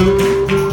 Música